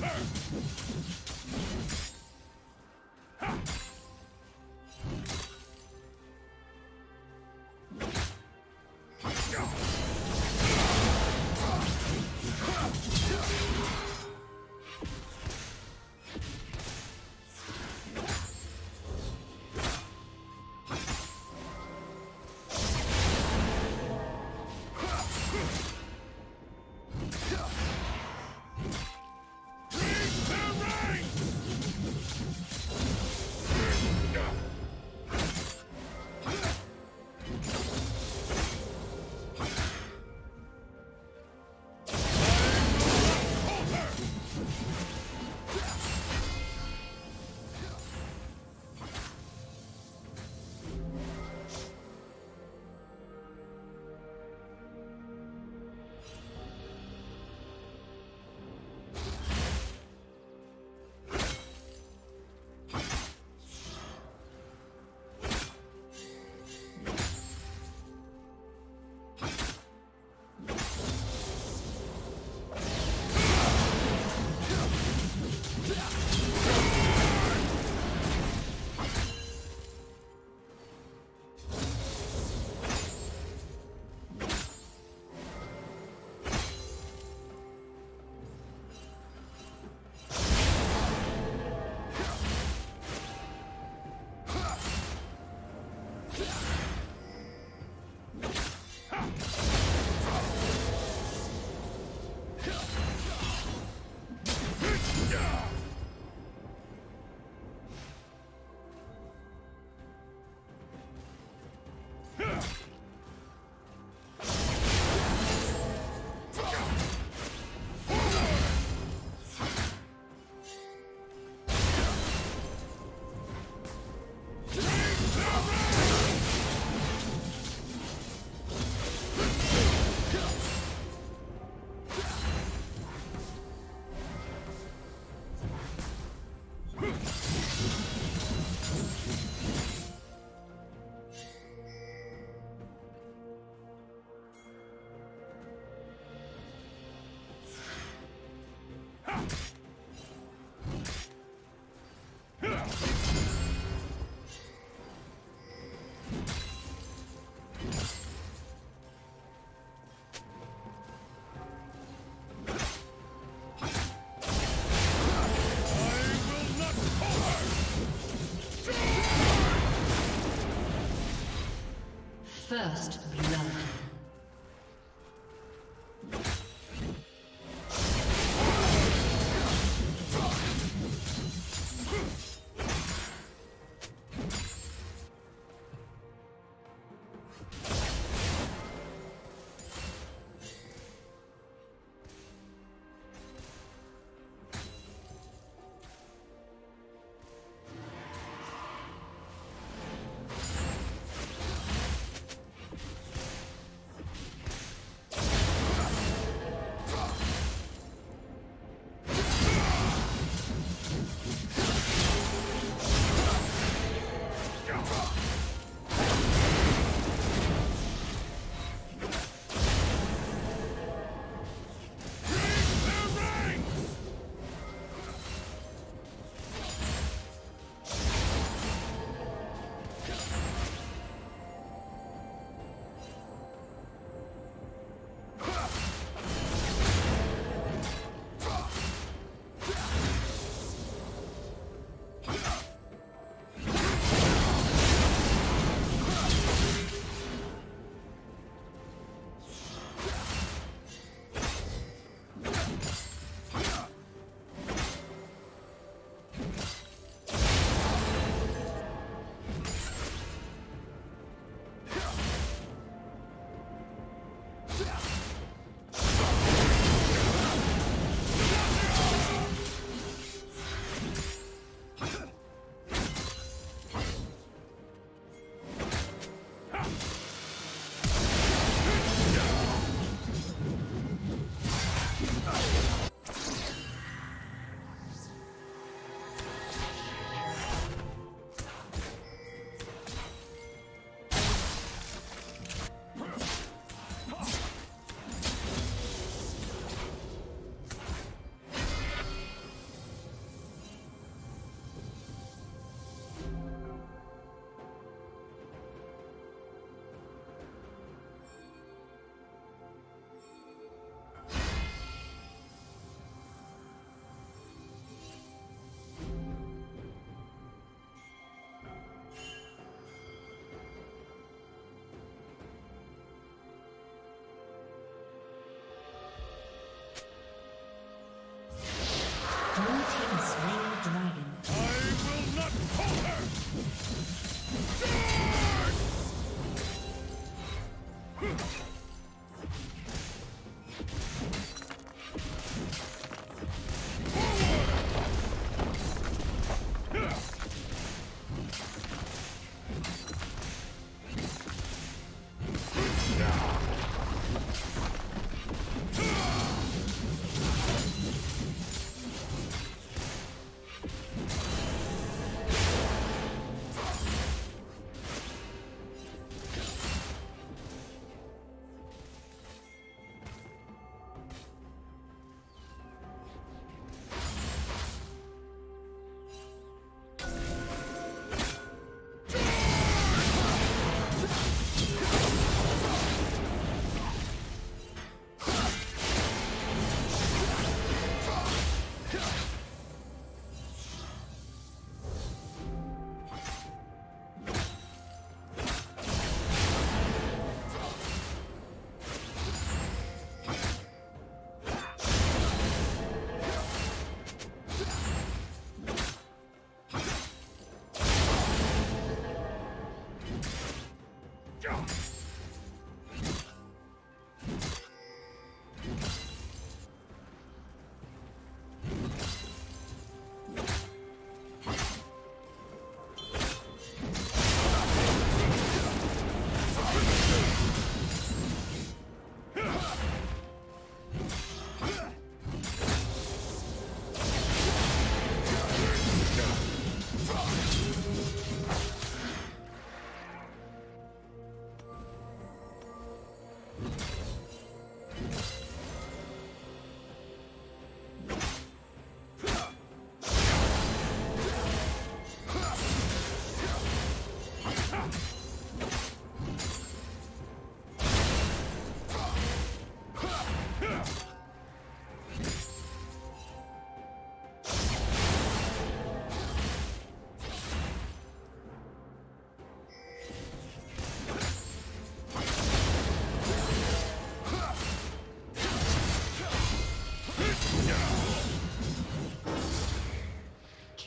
Burn! First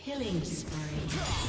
Killing spree.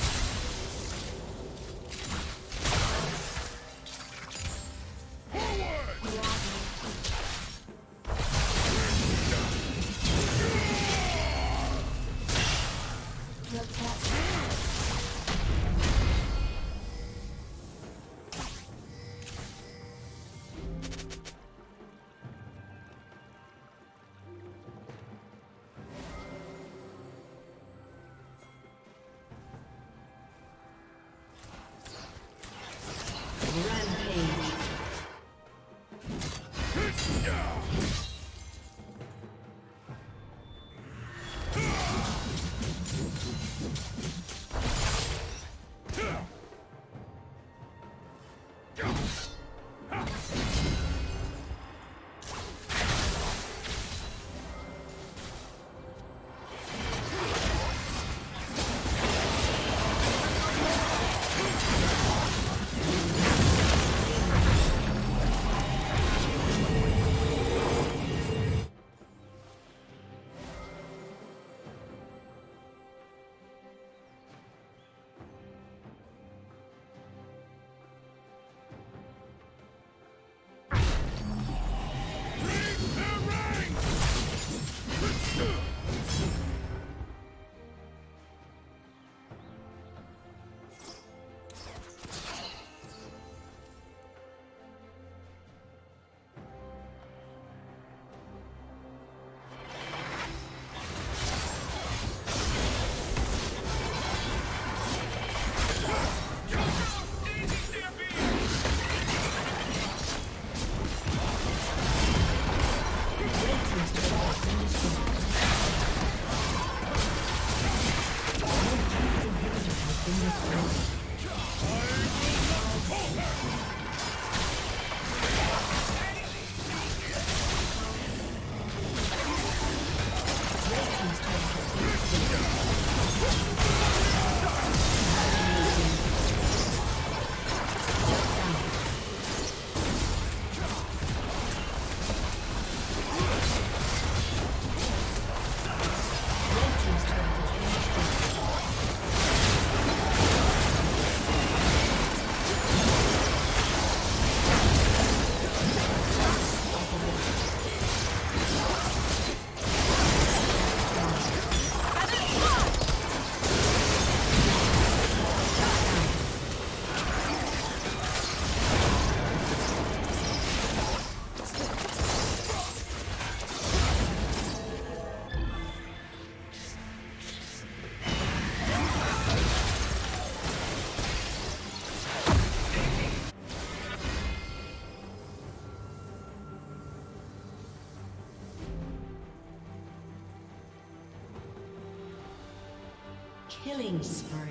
Killing spree.